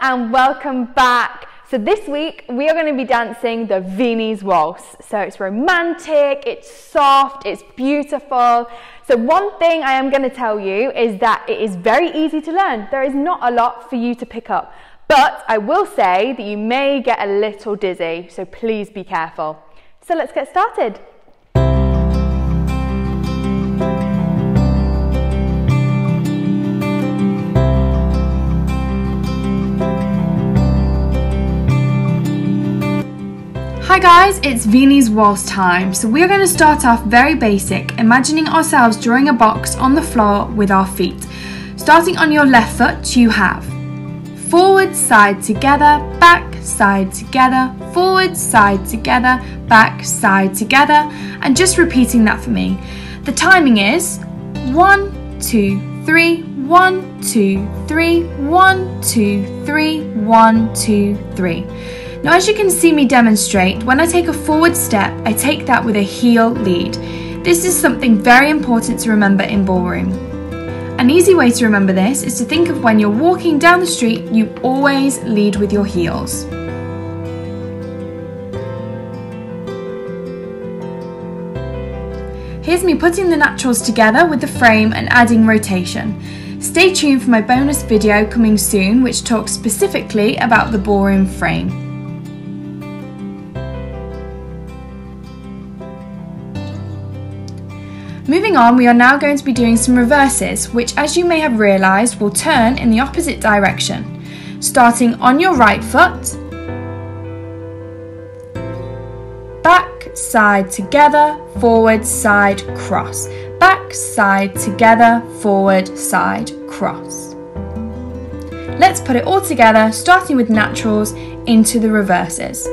and welcome back. So this week we are going to be dancing the Viennese waltz. So it's romantic, it's soft, it's beautiful. So one thing I am going to tell you is that it is very easy to learn. There is not a lot for you to pick up. But I will say that you may get a little dizzy, so please be careful. So let's get started. Hi guys, it's Viennese waltz time. So we're going to start off very basic, imagining ourselves drawing a box on the floor with our feet. Starting on your left foot, you have forward, side together, back, side together, forward, side together, back, side together, and just repeating that for me. The timing is one, two, three, one, two, three, one, two, three, one, two, three. Now as you can see me demonstrate, when I take a forward step, I take that with a heel lead. This is something very important to remember in ballroom. An easy way to remember this is to think of when you're walking down the street, you always lead with your heels. Here's me putting the naturals together with the frame and adding rotation. Stay tuned for my bonus video coming soon which talks specifically about the ballroom frame. Moving on, we are now going to be doing some reverses, which as you may have realised will turn in the opposite direction. Starting on your right foot, back, side, together, forward, side, cross. Back, side, together, forward, side, cross. Let's put it all together, starting with naturals into the reverses.